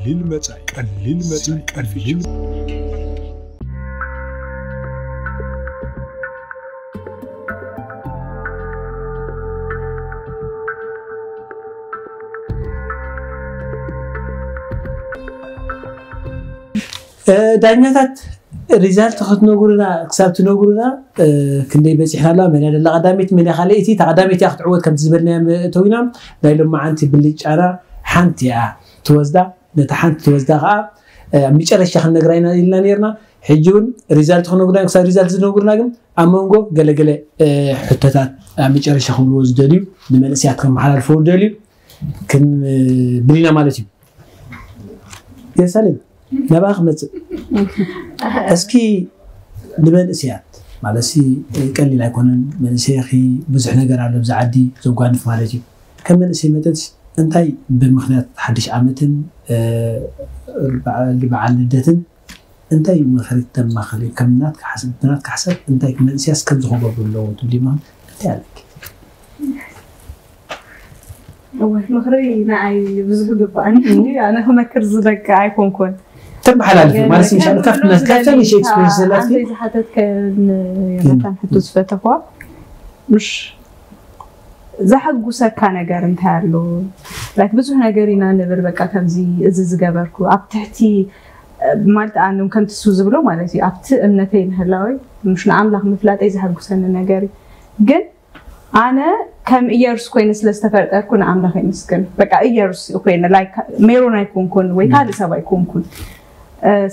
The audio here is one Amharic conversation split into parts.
ቀሊል መጻኢ ቀሊል መጻኢ ቀሊል ዳኛታት ሪዛልት ክትነግሩና ክሳብ ትነግሩና ክንደይ በፂሕና ኣላ መን ደላ ቀዳሚት መን ካልአይቲ እታ ቀዳሚት እያ ክትዕወት ከምቲ ዝበልና እተዊና ናይ ሎማዓንቲ ብልጫና ሓንቲ እያ ትወስዳ ነታ ሓንቲ ትወስዳ ከዓ ኣብ መጨረሻ ክንነግራ ኢና ኢልና ነርና ሕጂ እውን ሪዛልት ክነግሩና ክሳብ ሪዛልት ዝነግሩና ግን ኣብ መንጎ ገለገለ ሕቶታት ኣብ መጨረሻ ክብልዎ ዝደልዩ ንመንእስያት ከመሓላልፈው ዝደልዩ ክንብሊና ማለት እዩ የሳሌም ነባ ክመፅእ እስኪ ንመንእስያት ማለት ቀሊል ኣይኮነን መንእሰይ ብዙሕ ነገር ኣሎ ብዛ ዓዲ ዘጓንፍ ማለት እዩ ከም መንእሰይ መጠት እንታይ ብምክንያት ሓድሽ ዓመትን በዓል ልደትን እንታይ ምክሪ ተማኽሪ ከም ናትካ ሓሰብ እንታይ መንእስያስ ከም ዝኸበሩ ኣለዎ ትብል ማ እንታይ ኣለኪ ምክሪ ንዓይ ብዙሕ ግባእኒ ኣነ ክመክር ዝደቂ ኣይኮንኩን ተመሓላልፍ ማለት ኢንሻ ካብተን ሽ ኤክስፔሪንስ ዘላት ዝሓተት ዮናታን ሕቶ ዝፈተኳ ምሽ ዘሐጉሰካ ነገር እንታይ ኣሎ ብዙሕ ነገር ኢና ንብል በቃ ከምዚ እዚ ዝገበርኩ ኣብ ትሕቲ ማለት ኣነ ከምቲ ሱ ዝብሎ ማለት እዩ። ኣብቲ እምነተይ ምህላወይ ምሽ ንኣምላኽ ምፍላጠይ ዘሐጉሰኒ ነገር እዩ። ግን ኣነ ከም እየሩስ ኮይነ ስለዝተፈጠርኩ ንኣምላኽ ይምስግን በቃ እየሩስ ኮይነ ሜሮን ኣይኮንኩን ወይ ካልእ ሰብ ኣይኮንኩን።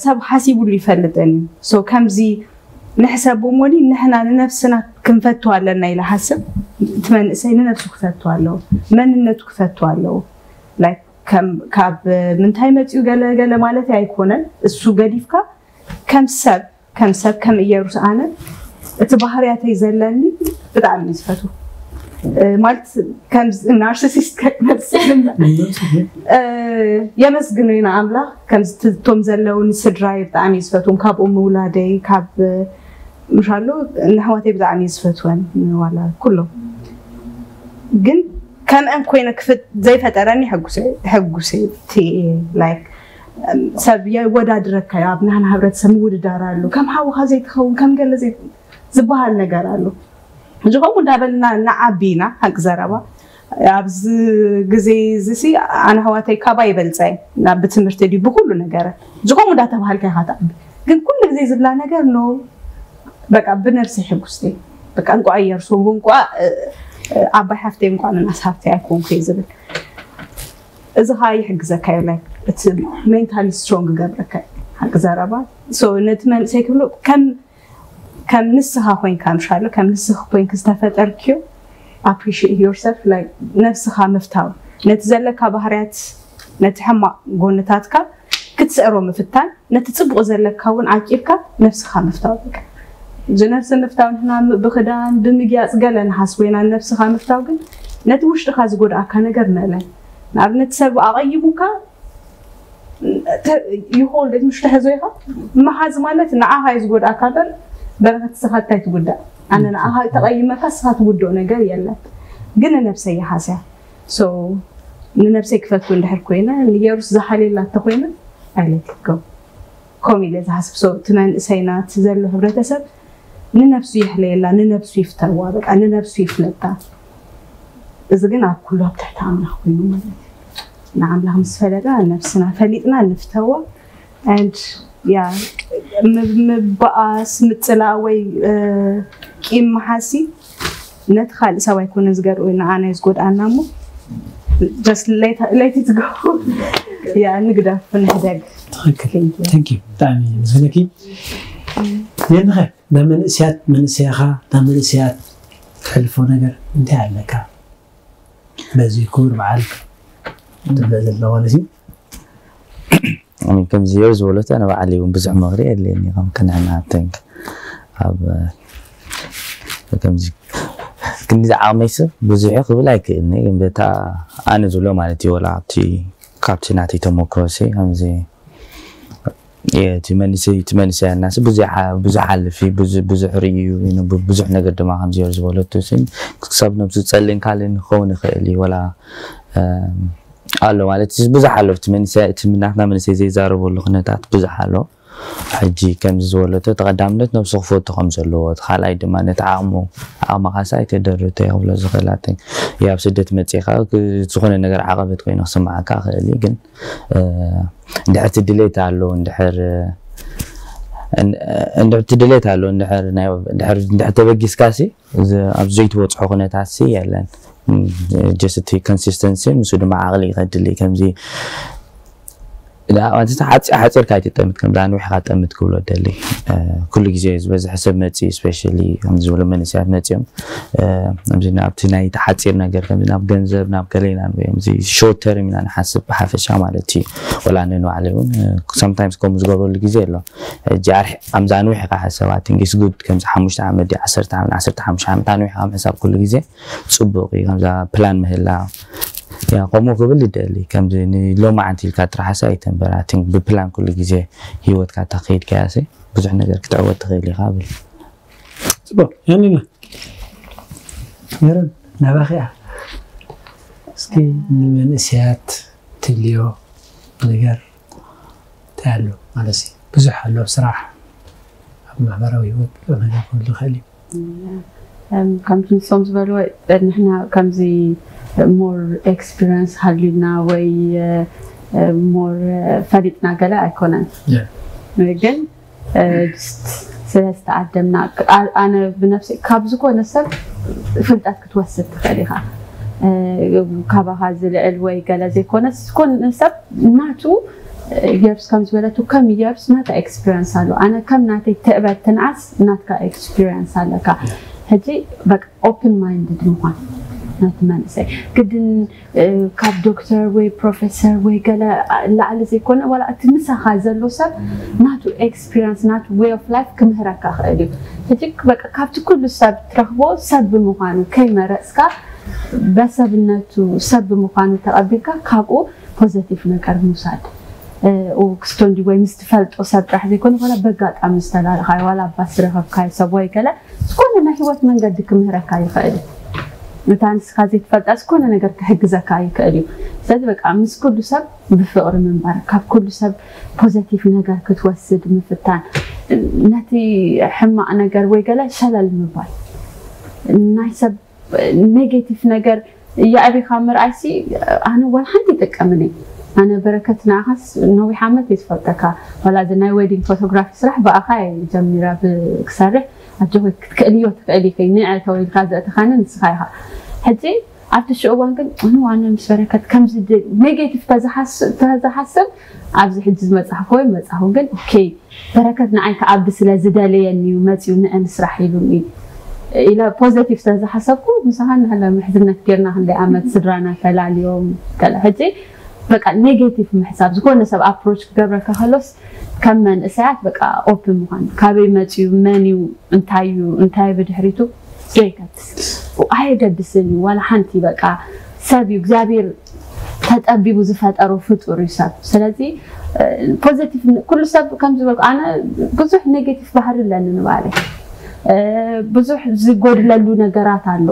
ሰብ ሓሲቡሉ ይፈልጠኒ እዩ። ከምዚ ንሕሰብ ሞኒ ንሕና ንነፍስና ክንፈቱ ኣለና ኢለ ሓስብ እቲ መንእሰይ ንነፍሱ ክፈቱ ኣለዎ መንነቱ ክፈቱ ኣለዎ። ካብ ምንታይ መፅኡ ገለገለ ማለት ኣይኮነን። እሱ ገዲፍካ ከም ሰብ ከም ሰብ ከም እየሩስ ኣነ እቲ ባህርያተይ ዘለኒ ብጣዕሚ እዩ ዝፈቱ ማለት ናርሲሲስት የመስግኑ ኢና ኣምላኽ። ከምቶም ዘለውን ስድራይ ብጣዕሚ እዩ ዝፈትዎም። ካብኡ ምውላደይ ካብ ምሻሎ ንኣሕዋተይ ብጣዕሚ እዩ ዝፈትወን ዋላ ኩሎም። ግን ከምአን ኮይነ ዘይፈጠረኒ ሕጉሰ ሰብ የወዳድረካዮ። ኣብ ናና ሕብረተሰብ ምውድዳር ኣሎ። ከም ሓውካ ዘይትኸውን ከም ገለ ዝበሃል ነገር ኣሎ። ዝኸምኡ እንዳበልና ንዓቢ ኢና ሓቂ ዘረባ። ኣብዚ ግዜ እዚ ኣነ ኣሕዋተይ ካባ ይበልፀይ። ብትምህርቲ ድዩ ብኩሉ ነገር ዝኸምኡ እንዳተባሃልካ ኢካ ተዓቢ ግን ኩሉ ግዜ ዝብላ ነገር ኖ በቃ ብነፍሲ ሕጉስቲ በቃ እንቋ እየርሶ እንቋ ኣባይ ሃፍተይ እንቋ ንናስ ኣይኮንኩ ዝብል። እዚ ከዓ ይሕግዘካ እዩ ላይ እቲ mentally strong ገብረካ ሓቂ ዘረባ ነቲ መንእሰይ ክብሎ ከም ንስኻ ኮንካ ምሻሎ ከም ንስኻ ኮንክ ዝተፈጠርክዮ ኣፕሪሽት ዮርሰልፍ ነፍስኻ ምፍታው። ነቲ ዘለካ ባህርያት ነቲ ሕማቅ ጎንታትካ ክትስዕሮ ምፍታን ነቲ ፅቡቅ ዘለካ እውን ዓቂብካ ነፍስኻ ምፍታው እዚ ነፍሲ ምፍታው ንሕና ብክዳን ብምግያፅ ገለ ኢና ነፍስኻ ምፍታው ግን ነቲ ውሽጥካ ዝጎድኣካ ነገር ንእለን ንኣብነት ሰብ ኣቐይሙካ ይኮል ምሽተ ሕዞ ኢኻ መሓዝ ማለት ንዓኻ እዩ ዝጎድኣካ በር በረከት ስኻ እንታይ ትጉዳእ ኣነ ንዓኻ ተቐይመካ ስኻ ትጉድኦ ነገር የለን። ግን ንነፍሰይ ይሓስያ። ንነፍሰይ ክፈቱ እንድሕር ኮይነ ንየሩስ ዝሓልየላ እንተኮይነ ኣይለትጎ ከምኡ ኢለ ዝሓስብ እቲ መንእሰይና እቲ ዘሎ ሕብረተሰብ ንነፍሱ ይሕለየላ ንነፍሱ ይፍተዋ በቃ ንነፍሱ ይፍለጣ እዚ ግን ኣብ ኩሉ ኣብ ትሕቲ ኣምላኽ ኮይኑ ማለት እዩ ንኣምላኽ ምስ ፈለጣ ነፍስና ፈሊጥና ንፍተዋ ያ ምበኣስ ምፅላእ ወይ ቂም መሓሲ ነቲ ካልእ ሰብ ኣይኮነ ዝገርኦ ንኣና ዝጎድኣና እሞ ለይቲ ትገብሩ ያ ንግደፍ ንሕደግ ብጣዕሚ ምስለኪ የንኸ بمنسيات منسيخا بمنسيات تحلفو نجر انت عليك بزي كور معلك تبدا للوالدين من كم زيار زولت أنا بعلي يوم بزع مغري اللي اني غم كان عم عطينك اب كم زي كني زعامي سو بزي حق بلايك اني بتا أنا زولو مالتي ولا عبتي كابتن عطي تموكروسي هم زي ትመንሰ ትመንሰ ናስ ብዙሕ ብዙሕ ሓልፊ ብዙሕ ርእዩ ብዙሕ ነገር ድማ ከምዚ ር ዝበለቱ ክሳብ ነብዚ ፀልን ካልእ ንክኸውን ይኽእል እዩ ወላ ኣሎ ማለት ብዙሕ ኣሎ እቲ ናትና መንሰይ ዘይዛረበሉ ኩነታት ብዙሕ ኣሎ ሕጂ ከምዚ ዝበለቶ ተቐዳምነት ነብሲ ክፈቱ ከም ዘለዎ ካልኣይ ድማ ነቲ ዓቕሙ ዓቕምኻሳ ኣይተደርቶ ይክብሎ ዝኽእላት ያብ ስደት መፂኻ ዝኾነ ነገር ዓቐበት ኮይኑ ክስማዓካ ክእል ግን እንድሕር እቲ ድሌት ኣሎ እንድሕር እንድሕር እቲ ድሌት ኣሎ እንድሕር ተበጊስካሲ ኣብ ዘይትበፅሖ ኩነታት የለን። ጀስት እቲ ኮንሲስተንሲ ምስ ድማ ዓቕሊ ይኸድል ከምዚ ሓፂርካ ኣይትጠምት ከምዛ ንውሕካ ጠምት ክብሎ ደሊ ኩሉ ግዜ ዝበዝሐ ሰብ መፂ ስፔሻሊ ከምዚ ዝበሎ መንእሰያት መፂኦም ከምዚ ናብቲ ናይ ሓፂር ነገር ከምዚ ናብ ገንዘብ ናብ ገሌና ሾርት ተርም ኢና ንሓስብ ብሓፈሻ ማለት እዩ ወላ ነንባዕለ እውን ሰምታይምስ ከምኡ ዝገብረሉ ግዜ ኣሎ ሕጂ ከምዛ ንውሕካ ሓሰባት ንጌስ ጉድ ከምዚ ሓሙሽተ ዓመት ዲ ዓሰርተ ዓመት ዓሰርተ ሓሙሽተ ዓመት ንውሕካ ምሕሳብ ኩሉ ግዜ ፅቡቅ እዩ ከምዛ ፕላን ምህላው ያ ከምኡ ክብል ይደሊ ከምዚ ንሎማዓንቲ ኢልካ ጥራሓሰ ኣይተንበራትን ብፕላን ኩሉ ግዜ ሂወትካ ተኸይድ ከያሰ ብዙሕ ነገር ክትዕወት ትኽእል ኢኻ ብል ፅቡቅ ያኒና ሜሮን ናባኺ እያ እስኪ ንመንእስያት ትድልዮ ነገር እንታይ ኣሎ ማለት እዩ ብዙሕ ኣሎ ስራሕ ኣብ ማሕበራዊ ሂወት ብዙሕ ነገር ክህሉ ይኽእል እዩ ከምቲ ንሶም ዝበልዎ ንሕና ከምዚ ሞር ኤክስፒሪንስ ሃልዩና ወይ ሞር ፈሊጥና ገለ ኣይኮነን ግን ስለ ዝተዓደምና ኣነ ብነፍሲ ካብ ዝኮነ ሰብ ፍልጠት ክትወስድ ትኽእል ኢኻ ካባኻ ዝልዕል ወይ ገለ ዘይኮነስ ዝኮነ ሰብ ናቱ የብስ ከም ዝበለቱ ከም የብስ ናታ ኤክስፒሪንስ ኣሎ ኣነ ከም ናተይ ትዕበት ትንዓስ ናትካ ኤክስፒሪንስ ኣለካ ሕጂ በቃ open minded ምኳን ናቲ መንእሰይ ግድን ካብ ዶክተር ወይ ፕሮፌሰር ወይ ገለ ላዕሊ ዘይኮነ ዋላ እቲ ምሳኻ ዘሎ ሰብ ናቱ experience ናቱ way of life ክምህረካ ክእል እዩ። ሕጂ በቃ ካብቲ ኩሉ ሰብ ትረክቦ ሰብ ብምኳኑ ከይመረፅካ በሰብነቱ ሰብ ብምኳኑ ተቐቢልካ ካብኡ positive ነገር ምውሳድ ክስቶንዲ ወይ ምስ ትፈልጦ ሰብ ጥራሕ ዘይኮነ ዋላ በጋጣሚ ዝተላለኻዮ ዋላ ኣባስ ዝረኸብካዮ ሰብ ወይ ገለ ዝኾነ ናይ ሂወት መንገዲ ክምህረካ ይኽእል እዩ። እታ ንስካ ዘይትፈልጣ ዝኾነ ነገር ክሕግዘካ ይክእል እዩ። ስለዚ በቃ ምስ ኩሉ ሰብ ብፍቅሪ ምንባር ካብ ኩሉ ሰብ ፖዘቲቭ ነገር ክትወስድ ምፍታን ነቲ ሕማቅ ነገር ወይ ገለ ሸለል ምባል ናይ ሰብ ኔጌቲቭ ነገር እያዕቢኻ ምርኣይሲ ኣነ ዋላ ሓንቲ ይጥቀምን እየ ኣነ በረከት ንኣኻስ ነዊሕ ዓመት እየዝፈልጠካ ዋላ እዚ ናይ ዌዲንግ ፎቶግራፊ ስራሕ ብኣኻ ጀሚራ ክሰርሕ ኣጆ ክትክእልዮ ትክእል ኢኸ ንዕለ ተወይልካ ዘእትኻነ ንስኻ ኢኻ ሕጂ ኣብቲ ሽዑ እዋን ግን ኣነ ዋነ ምስ በረከት ከምዚ ኔጌቲቭ ተዝሓስብ ኣብዚ ሕጂ ዝመፅሓፍ ወይ መፅሓፉ ግን ኦኬ በረከት ንዓይ ከዓቢ ስለ ዝደለየኒ እዩ መፅኡ ንዕን ስራሕ ኢሉኒ ኢለ ፖዘቲቭ ስለዝሓሰብኩ ምሳኻ ናሃለ ምሕዝነት ጌርና ክንደይ ዓመት ስድራና ፈላልዮም ገለ ሕጂ በቃ ኔጌቲቭ ምሕሳብ ዝኾነ ሰብ ኣፕሮች ክገብረካ ከሎስ ከም መንእሰያት በቃ ኦፕን ምኳን ካበይ መፅዩ መን እዩ እንታይ እዩ እንታይ ብድሕሪቱ ዘይገድስ ኣየገድስን እዩ ዋላ ሓንቲ በቃ ሰብ እዩ እግዚኣብሔር ተጠቢቡ ዝፈጠሩ ፍጡር እዩ ሰብ። ስለዚ positive ኩሉ ሰብ ከም ኣነ ብዙሕ negative ባህሪ ኣለኒ ንባዕለ ብዙሕ ዝጎድለሉ ነገራት ኣሎ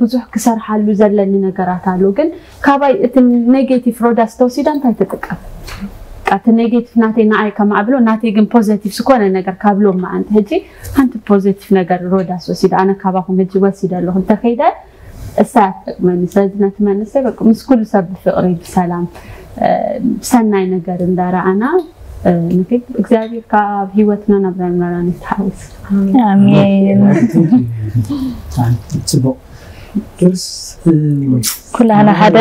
ብዙሕ ክሰርሓሉ ዘለኒ ነገራት ኣሎ ግን ካባይ እቲ negative ሮዳ ዝተወሲዳ እንታይ ትጥቀም እቲ negative ናተይ ንዓይ ከማዕብሎ ናተይ ግን positive ዝኮነ ነገር ካብሎ ማዓንቲ ሕጂ ሓንቲ positive ነገር ሮዳ ወሲዳ ኣነ ካባኹም ሕጂ ወሲደ ኣለኹ እንተኸይደ እሳ ትጠቅመኒ። ስለዚ ነቲ መንሰይ ምስ ኩሉ ሰብ ብፍቅሪ ብሰላም ሰናይ ነገር እንዳረኣና ንግድ እግዚኣብሔር ካብ ሂወትና ናብ ናብራና ይተሓወስ ኣሜን ፅቡቅ ድርስ ኩላና ሓደ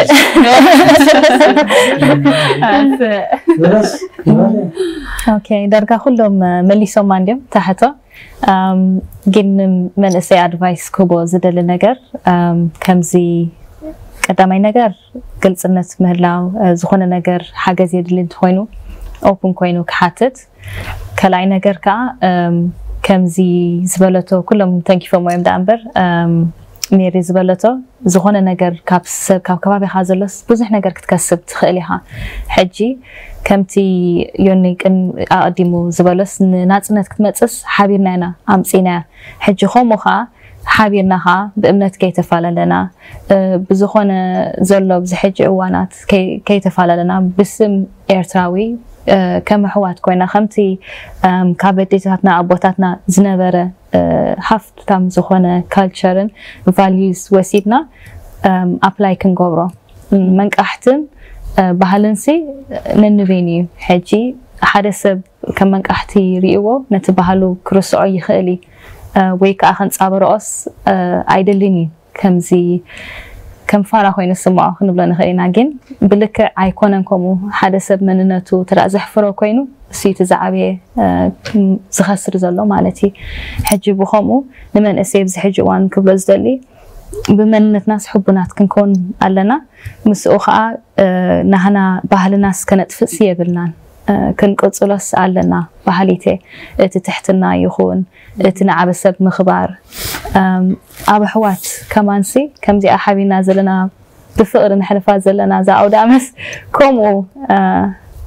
ኦኬ ዳርጋ ኩሎም መሊሶም እንዲዮም ታሕቶ ግን መንእሰይ ኣድቫይስ ክህቦ ዝደሊ ነገር ከምዚ ቀዳማይ ነገር ግልፅነት ምህላው ዝኾነ ነገር ሓገዝ የድሊ እንተኮይኑ ኦፕን ኮይኑ ክሓትት ካልኣይ ነገር ከዓ ከምዚ ዝበለቶ ኩሎም ተንኪፎም እዮም ዳ እምበር ሜሪ ዝበለቶ ዝኾነ ነገር ካብ ሰብ ካብ ከባቢኻ ዘሎስ ብዙሕ ነገር ክትከስብ ትኽእል ኢኻ ሕጂ ከምቲ ዮኒ ቅን ኣቀዲሙ ዝበሎስ ንናፅነት ክትመፅስ ሓቢርና ኢና ኣምፂና ሕጂ ከምኡ ከዓ ሓቢርና ከዓ ብእምነት ከይተፈላለና እ፣ ብዝኾነ ዘሎ ብዚ ሕጂ እዋናት ከይ- ከይተፈላለና ብስም ኤርትራዊ እ፣ ከም ኣሕዋት ኮይና ከምቲ እም፣ ካብ ኣዴታትና ኣቦታትና ዝነበረ እ፣ ሃፍታም ዝኾነ culture ን values ወሲድና apply ክንገብሮ። መንቃሕትን እ፣ ባህልን ሲ ነንበይን እዩ። ሕጂ ሓደ ሰብ ከም መንቃሕቲ ርእዎ ነቲ ባህሉ ክርስዖ ይኽእል ወይ ከዓ ከንፃበረኦስ እ፣ ኣይደልን እዩ። ከምዚ ከም ፋራ ኮይኑ ስምዖ ክንብሎ ንኽእል ኢና። ግን ብልክዕ ኣይኮነን። ከምኡ ሓደ ሰብ መንነቱ ተዳእ ዘሕፍሮ ኮይኑ እሱ እቲ ዝዓበየ እ፣ ዝኸስር ዘሎ ማለት እዩ ሕጂ ብከምኡ ንመንእሰይ ኣብዚ ሕጂ እዋን ክብሎ ዝደሊ ብመንነትና ስሕቡናት ክንከውን ኣለና ምስኡ ከዓ እ፣ ናህና ባህልናስ ከነጥፍእስ የብልናን እ፣ ክንቅፅሎስ ኣለና ባህሊተ እቲ ትሕትና ይኹን እቲ ንዓበ ሰብ ምኽባር እም፣ ኣብ ኣሕዋት ከማንሲ ከምዚኣ ሓቢና ዘለና ብፍቅሪ ንሕልፋ ዘለና እዛ ኣውደ ኣመስ ከምኡ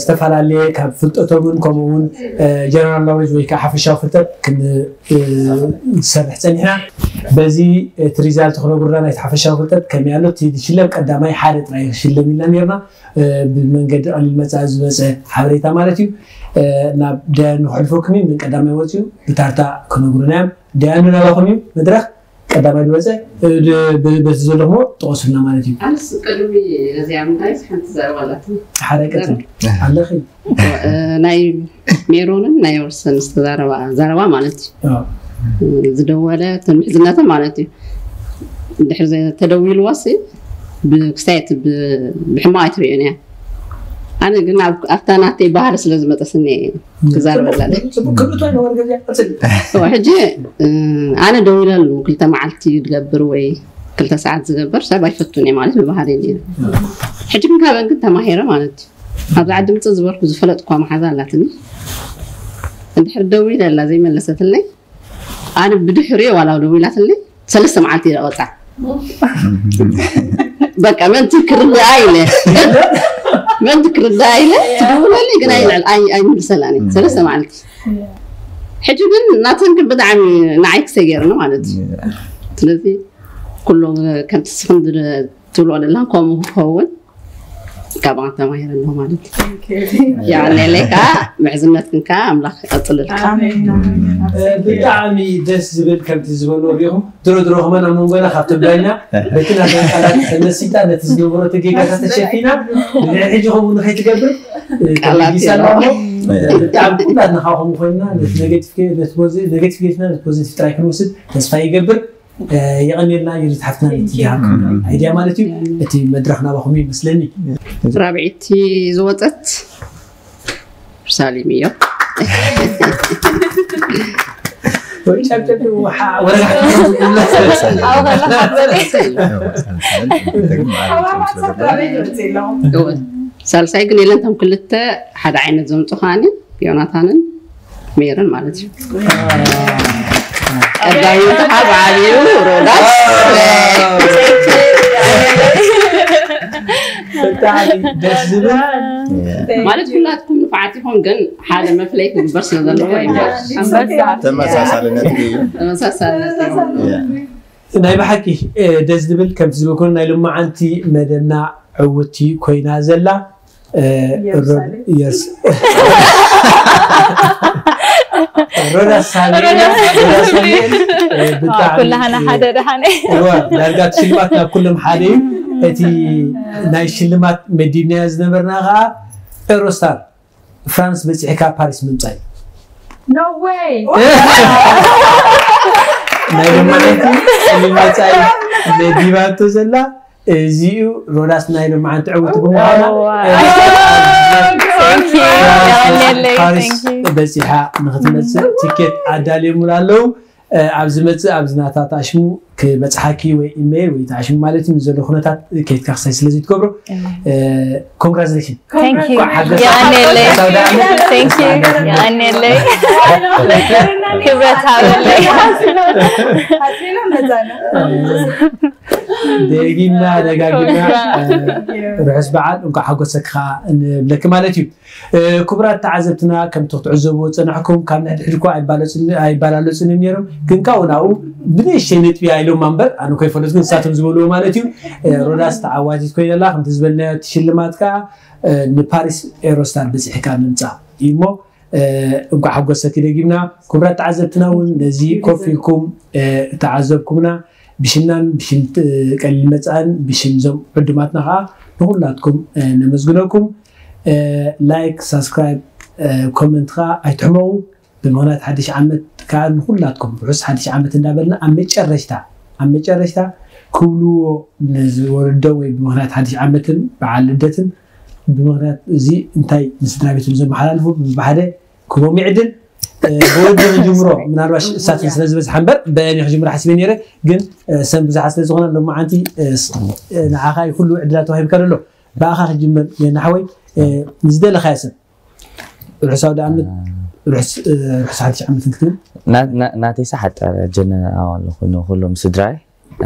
ዝተፈላለየ ካብ ፍልጠቶምን ከምኡውን ጀነራል ኖሌጅ ወይ ከዓ ሓፈሻዊ ፍልጠት ክንሰርሕ ፀኒሕና በዚ እቲ ሪዛልት ክነግሩና ናይቲ ሓፈሻዊ ፍልጠት ከመይ ኣሎ እቲ ዝሽለም ቀዳማይ ሓደ ጥራይ ክሽለም ኢልና ነርና እ፣ ብመንገዲ ቀሊል መፃኢ ዝመፀ ሓበሬታ ማለት እዩ እ፣ ናብ ደያኑ ክሕልፈኩም እዩ ምን ቀዳማይ ወፅዩ ብታርታ ክነግሩና እዮም ደያኑ ናባኹም እዩ መድረክ ቀዳማይ ዝወፀ እ፣ ድ- ብ- በዚ ዘሎ ሞ ጠቀሱልና ማለት እዩ ኣንስ ቅድሚ ነዚኣ ምንታይ ሓንቲ ዘረባላት ሓዳይ ቀፅል ኣለኺ ናይ ሜሮንን ናይ ወርሰን ዝተዛረባ ዘረባ ማለት አዎ። እዩ ዝደወለ ምሕዝነትን ማለት እዩ ድሕሪ ተደዊልዋስ ብክስታየት ብሕማቅ ኣይትሪኦን እያ ኣነ ግን ኣብ- ኣብታ ናተይ ባህሊ ስለ ገዚኣ ቀፅል ሕጂ እ፣ ኣነ ደው ኢለሉ ክልተ መዓልቲ ዝገብር ወይ ክልተ ሰዓት ዝገብር ሰብ ኣይፈቱን እየ ማለት ብባህሊ ነይሩ ሕጂ ግን ካብን ግን ተማሂረ ማለት እዩ። ኣብዚ ዓዲ ምፅእ ዝበርኩ ዝፈለጥ እኳ መሓዛ ኣላትኒ እንድሕር ደው ኢለ ኣላ ዘይመለሰትለይ ኣነ ብድሕሪኦ ዋላ ደው ኢላትለይ ሰለስተ መዓልቲ ኢለ በቃ መንቲ ክርዳኣ ኢለ መንቲ ክርዳኣ ኢለ ትደውለለይ ግን ኣይ- ኣይምልሰላኒ ሰለስተ መዓልቲ ሕጂ ግን ናተን ግን ብጣዕሚ ንዓይ ክሰይ ገይርኒ ማለት እዩ ስለዚ ኩሉ ከምቲ ስኽን ትብልኦ ዘለና ከምኡ ክኸውን ካብኣ ተማሂረ ኣለዎ ማለት እዩ ያዕኒ ለይ ከዓ ምዕዝነትክን ከዓ ኣምላኽ ይቐፅልልካ ብጣዕሚ ደስ ዝብል ከምቲ ዝበልዎ ሪኢኹም ድሮ ድሮ ከመን ኣብ መንጎና ካብቶም ዳይና በቲ ናተቃላት ተመሲጣ ነቲ ዝነበሮ ቴጌጋታት ተሸፊና ንዕ ሕጂ ከምኡ ንከይትገብር ቃላት ተበጊሳ ኣላ እሞ ብጣዕሚ ኩላትና ካብኡ ከምኡ ኮይና ነቲ ኔጌቲቭና ነቲ ፖዚቲቭ ጥራይ ክንወስድ ተስፋ ይገብር እ፣ የቀኒልና የሪት ሓፍትና ትሃብ አይድያ ማለት እዩ እቲ መድረክ ናባኹም እዩ ይመስለኒ ራብዒቲ ዝወፀት ርሳሊም እዮም ወይ ጨብጨብ ወሓ- ወረጋሕ ሳልሳይ ግን የለን እቶም ክልተ ሓደ ዓይነት ዘምፁ ከዓኒ ዮናታንን ሜርን ማለት እዩ ቀዳሚት ከዓ ብዓብዩ ሮዳስ ብጣዕሚ ደስ ዝብል ማለት ኩላትኩም ንፋዓት ይኹም ግን ሓደ መፍለይ ክግበር ስለ ዘለዎ ተመሳሳልነት ተመሳሳልነት ናይ ብሓቂ ደስ ዝብል ከምቲ ዝበልኩ ናይ ሎማዓንቲ መደና ዕውቲ ኮይና ዘላ ሮዳስ ኩላህና ሓደ ድሓነ ዳርጋ እቲ ሽልማት ናብ ኩሎም ሓደ እዩ እቲ ናይ ሽልማት መዲንያ ዝነበርና ከዓ ኤሮስታር ፍራንስ በፂሕካ ፓሪስ ምምፃእ እዩ! ናይ ሎማዓንቲ መፃኢ መዲባቶ ዘላ እዚኡ ሮዳስ ናይ ሎማዓንቲ ዕውት ብምዃና ፓሪስ በፂሓ ንክትመፅእ ቲኬት ኣዳልየሙላ ኣለው ኣብ ዝመፅእ ኣብ ዝናታት ኣሽሙ ክበፅሓኪ ወይ ኢሜይል ወይ ተኣሽም ማለት እዩ ዘሎ ኩነታት ከይድካ ክሳይ ስለዚ ትገብሮ። congratulation ደጊና ደጋጊና ርሕስ በዓል እንኳ ሓጎሰክካ ንብለኪ ማለት እዩ። ክቡራት ተዓዘብትና ከምቲ ክትዕዘብዎ ፀናሕኩም ካብ ንሕድሕድኩ ኣይባላለፅንን ነይሮም። ግን ካብኡ ናብኡ ብንእሽተይ ነጥብያ ኢሎም እምበር ኣነ ከይፈለጥ ግን ንሳቶም ዝበልዎ ማለት እዩ ሮዳስ ተዓዋቲት ኮይነላ ከምቲ ዝበልናዮ እቲ ሽልማት ከዓ ንፓሪስ ኤሮስታር በፂሕካ ምምፃእ እዩ እሞ እንኳ ሓጎሰኪ ደጊምና ክቡራት ተዓዘብትና እውን ነዚ ኮፍ ኢልኩም ተዓዘብኩምና ብሽምናን ብሽም እ፣ ቀሊል መፃን ብሽም ዞም ዕዱማትና ከዓ ንኩላትኩም እ፣ like subscribe comment ከዓ ኣይትሕመው። ብምክንያት ሓድሽ ዓመት ከዓ ንኩላትኩም ርሑስ ሓድሽ ዓመት እንዳበልና ኣብ መጨረሽታ ኣብ መጨረሽታ ክብልዎ ንዝወለዶ ወይ ብምክንያት ሓድሽ ዓመትን በዓል ልደትን ብምክንያት እዚ እንታይ ንስድራ ቤቶም ዘመሓላልፉ ብሓደ ክቦም ይዕድል እ፣ ብወዲ ክጅምሮ ምናልባሽ እሳትን ስለዝበዝሓ እምበር በአኒ ክጅምሮ ሓሲበ ነይረ ግን እ፣ ሰም ብዙሓት ስለዝኮነ ሎማዓንቲ ንዓኻይ ኩሉ ዕድላት ተዋሂብካ ዘሎ ብኣኻ ክጅመር የናሓወይ ንዝደለካየ ሰብ ርሑስ ኣውደ ዓመት ናተይ ሳሓጠረ ጀነ ኣለኹ ንኩሎም ስድራይ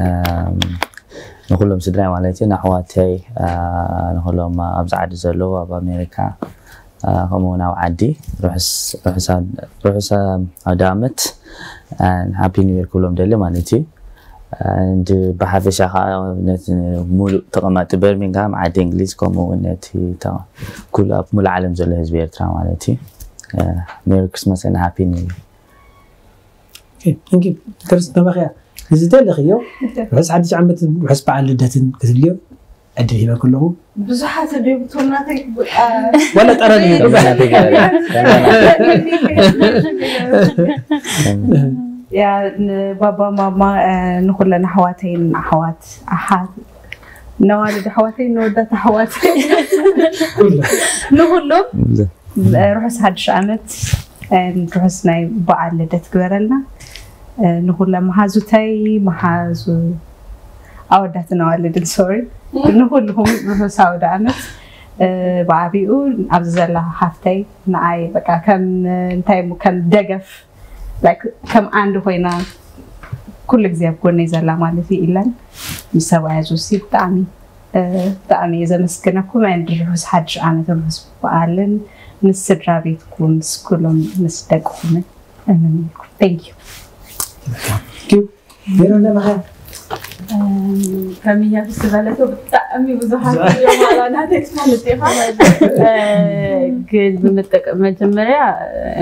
ኣም፣ ንኩሎም ስድራይ ማለት እዩ። ንኣሕዋተይ ንኩሎም ኣብዚ ዓዲ ዘለዉ ኣብ ኣሜሪካ ከምኡውን ኣብ ዓዲ ርሑስ- ኣውደ ዓመት ሃፒ ኒው ክብሎም ደሊ ማለት እዩ እንዲ ብሓፈሻ ከዓ ነቲ ሙሉእ ተቐማጢ በርሚንግሃም ዓዲ እንግሊዝ ከምኡውን ነቲ ተ- ኩሉ ኣብ ሙሉእ ዓለም ዘሎ ህዝቢ ኤርትራ ማለት እዩ ሜሪ ክሪስማስ ን ሃፒ ኒው ይር ክርስ ተመኽያ ንዝደለኽዮ ርሑስ ሓድሽ ዓመትን ርሑስ በዓል ልደትን ክትብልዮ ዕድል ሂበ ከለኹ ብዙሓት ደብቶናተይ ወላ ጠረን እዩ ያ ንባባ ማማ ንኩለን ኣሕዋተይን ኣሕዋት ኣሓት ነዋልድ ኣሕዋተይ ንወዳት ኣሕዋተይ ንኩሎም ርሑስ ሓድሽ ዓመት ርሑስ ናይ በዓል ልደት ግበረልና ንኩሎም መሓዙተይ መሓዙ ኣወዳትን ኣዋልድን ሶሪ ንኩልኩም ርሑስ ኣውደ ዓመት ብዓብኡ ኣብዚ ዘላ ሓፍተይ ንዓይ በቃ ከም እንታይ እሞ ከም ደገፍ like ከም አንድ ኮይና ኩሉ ግዜ ኣብ ጎነይ ዘላ ማለት እዩ ኢለን ምስ ሰብኣያ ዝውሲ ብጣዕሚ ብጣዕሚ እየ ዘመስግነኩም። ንድ ርሑስ ሓድሽ ዓመት ርሑስ በዓልን ምስ ስድራ ቤትኩም ምስ ኩሎም ምስ ደቅኹምን እምንልኩም ቴንክ ብዙሓት እዮም ኣላናተይ ትፋልጥ ኢኻ ግን ብምጠቀም መጀመርያ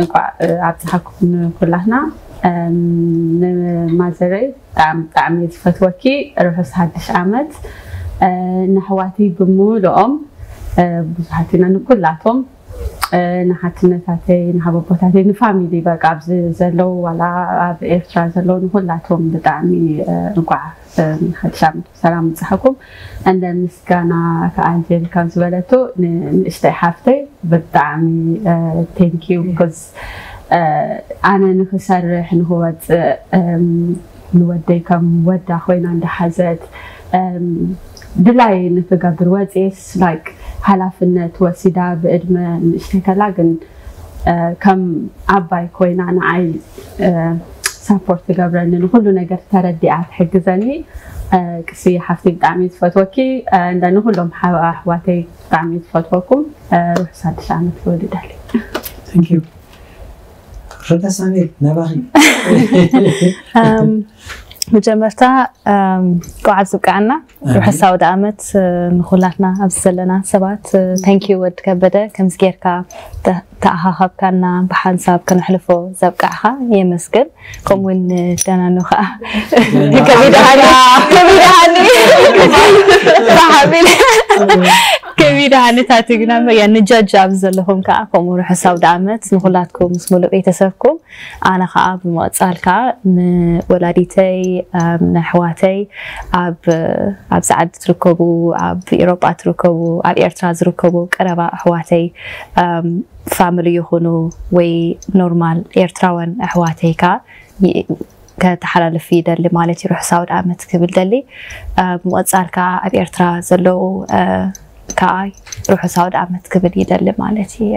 እንኳ ኣብፅሓኩም ኩላትና ንማዘረይ ብጣዕሚ ዝፈትወኪ ርሑስ ሓድሽ ዓመት። ንኣሕዋተይ ብምሉኦም ብዙሓት ኢና ንኩላቶም ንሓትነታተይ ንሓበቦታተይ ን family በቃ ኣብዚ ዘለው ዋላ ኣብ ኤርትራ ዘለው ንኩላቶም ብጣዕሚ እንኳ ሓድሽ ዓመት ብሰላም ምፅሓኩም እንደ ምስጋና ከኣንጀሊካ ዝበለቶ ንእሽተይ ሓፍተይ ብጣዕሚ thank you because ኣነ ንክሰርሕ ንክወፅእ ንወደይ ከም ወዳ ኮይና እንዳሓዘት ድላይ ንክገብር ወፂስ like ሓላፍነት ወሲዳ ብዕድመ ንእሽተይ ከላ ግን ከም ኣባይ ኮይና ንዓይ support ትገብረኒ ንኩሉ ነገር ተረዲኣ ትሕግዘኒ ቅሲ ሓፍቲ ብጣዕሚ ዝፈትወኪ። እንዳ ንኩሎም ኣሕዋተይ ብጣዕሚ ዝፈትወኩም። ርሑስ ሓድሽ ዓመት ዩ ረዳ ሳሜል ናባኺ መጀመርታ ቆዓብ ዝብቃዓና ኣውደ ዓመት ንኩላትና ኣብዚ ዘለና ሰባት ታንኪዩ ወዲ ከበደ ከምዚ ጌርካ ተኣኻኸብካና ብሓንሳብ ከነሕልፎ ዘብቃዕካ የመስግን። ከምኡውን ደናኑ ከዓ ከቢድሃኒ ከቢድሃኒ ብሓቢል ከቢድሃኒታት ግና ያ ንጃጅ ኣብዚ ዘለኹም ከዓ ከምኡ ርሑስ ኣውደ ዓመት ንኩላትኩም ምስ ሙሉእ ቤተሰብኩም ኣነ ከዓ ብምቕፃል ከዓ ንወላዲተይ ንኣሕዋተይ ኣብዚ ዓዲ ትርከቡ ኣብ ኤሮጳ ትርከቡ ኣብ ኤርትራ ዝርከቡ ቀረባ ኣሕዋተይ ፋሚሊ ይኹኑ ወይ ኖርማል ኤርትራውያን ኣሕዋተይ ከዓ ከተሓላልፍ ይደሊ ማለት እዩ ርሑስ ኣውደ ዓመት ክብል ደሊ ምቁፃር ከዓ ኣብ ኤርትራ ዘለው ከዓ ርሑስ ኣውደ ዓመት ክብል ይደሊ ማለት እዩ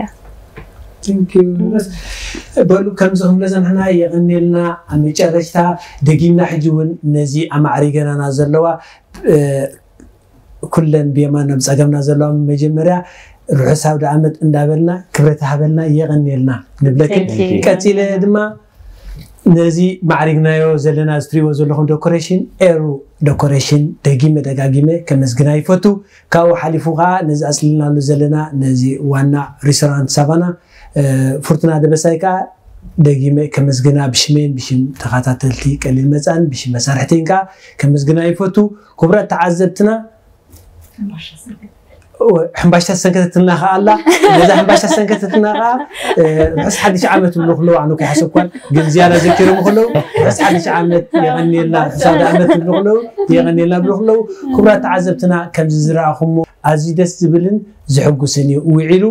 በሉ ከምዚ ክብለ ዘንሕና የቀኒልና ኣብ መጨረሽታ ደጊምና ሕጂ እውን ነዚ ኣማዕሪገናና ዘለዋ ኩለን ብየማን ናብ ፀገምና ዘለዋ መጀመርያ ርሑስ ኣውደ ዓመት እንዳበልና ክብረት ሃበልና የቀኒልና ንብለክን። ቀፂለ ድማ ነዚ ማዕሪግናዮ ዘለና ዝትሪእዎ ዘለኹም ዶኮሬሽን ኤሩ ዶኮሬሽን ደጊመ ደጋጊመ ከመስግና ይፈቱ ካብኡ ሓሊፉ ከዓ ነዚ ኣፅልናሉ ዘለና ነዚ ዋና ሬስቶራንት ሳቫና ፍርቱና ደበሳይ ከዓ ደጊመ ከመስግና ብሽሜን ብሽም ተኸታተልቲ ቀሊል መፃን ብሽም መሳርሕተይን ከዓ ከመስግና ይፈቱ ክቡራት ተዓዘብትና ሕምባሽታ ዝሰንከተትና ከዓ ኣላ ነዛ ሕምባሽታ ዝሰንከተትና ከዓ ርሑስ ሓድሽ ዓመት ብሎ ከለዉ ኣነ ከይሓሰብኳን ግን ዝያዳ ዘኪሮም ከለዉ ርሑስ ሓድሽ ዓመት ርሑስ ሓደ ዓመት ብሎ ከለዉ የቀኒየልና ብሎ ከለዉ ክቡራት ተዓዘብትና ከምዚ ዝረኣኹሞ ኣዝዩ ደስ ዝብልን ዝሕጉስን እዩ። ውዒሉ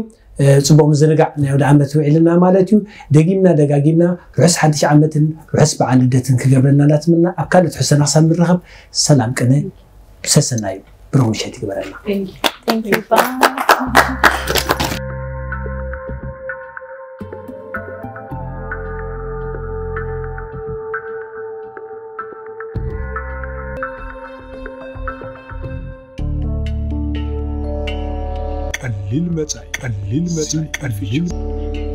ፅቡቅ ምዝንጋዕ ናይ ወደ ዓመት ውዒልና ማለት እዩ። ደጊምና ደጋጊምና ርሑስ ሓድሽ ዓመትን ርሑስ በዓል ልደትን ክገብረና እናትምና ኣብ ካልኦት ሕሰና ክሳብ ንረኸብ ሰላም ቅነ ሰሰና እዩ ನಾವು ವಿಷಯಕ್ಕೆ ಬರಲ್ಲ thank you قلل متاعي قلل متاعي قلل متاعي